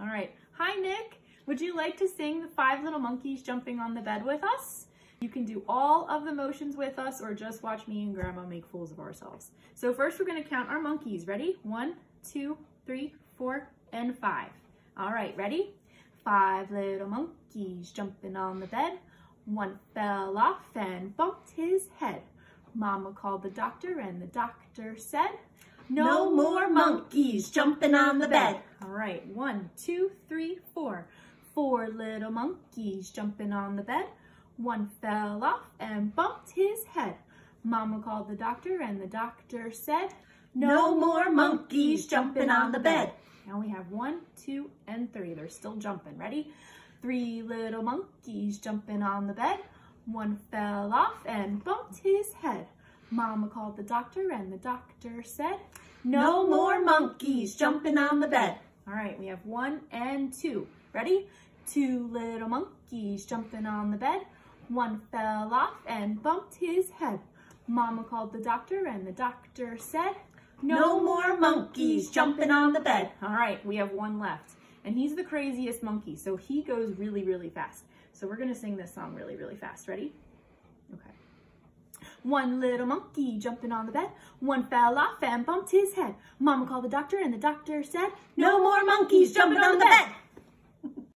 All right. Hi, Nick. Would you like to sing the five little monkeys jumping on the bed with us? You can do all of the motions with us or just watch me and grandma make fools of ourselves. So first we're gonna count our monkeys. Ready? One, two, three, four, and five. All right, ready? Five little monkeys jumping on the bed. One fell off and bumped his head. Mama called the doctor and the doctor said, no more monkeys jumping on the bed. Right, one, two, three, four. Four little monkeys jumping on the bed. One fell off and bumped his head. Mama called the doctor and the doctor said, No more monkeys jumping on the bed. Now we have one, two, and three. They're still jumping. Ready? Three little monkeys jumping on the bed. One fell off and bumped his head. Mama called the doctor and the doctor said, No more monkeys jumping on the bed. All right, we have one and two. Ready? Two little monkeys jumping on the bed. One fell off and bumped his head. Mama called the doctor and the doctor said, No more monkeys jumping on the bed. All right, we have one left. And he's the craziest monkey, so he goes really, really fast. So we're gonna sing this song really, really fast. Ready? Okay. One little monkey jumping on the bed. One fell off and bumped his head. Mama called the doctor and the doctor said, No more monkeys jumping on the bed.